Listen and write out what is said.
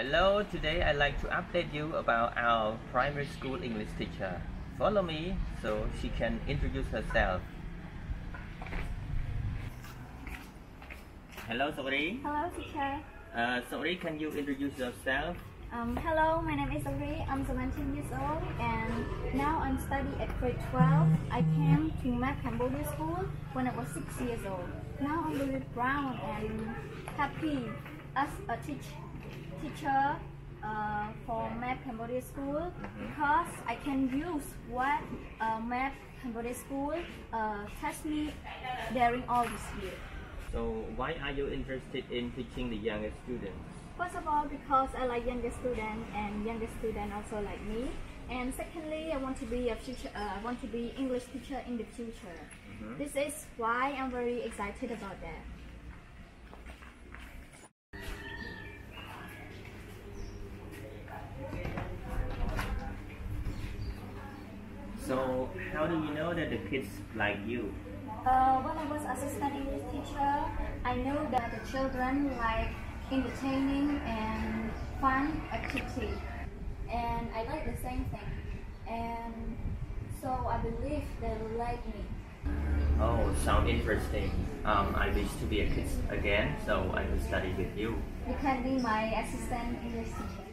Hello, today I'd like to update you about our primary school English teacher. Follow me so she can introduce herself. Hello, Sori. Hello, teacher. Uh, Sori, can you introduce yourself? Um, hello, my name is Sori. I'm 17 years old and now I'm studying at grade 12. I came to MAP Cambodia School when I was 6 years old. Now I'm really proud and happy as a teach, teacher uh, for MAP Cambodia School because I can use what uh, MAP Cambodia School uh, taught me during all this year. So, why are you interested in teaching the younger students? First of all, because I like younger students and younger students also like me. And secondly, I want to be a future. Uh, I want to be English teacher in the future. Mhm. This is why I'm very excited about that. So, how do you know that the kids like you? Uh, when I was assistant English teacher, I know that the children like entertaining and fun activity, and I like the same thing. And so I believe they like me. Oh, sound interesting. Um, I wish to be a kid again, so I will study with you. You can be my assistant English teacher.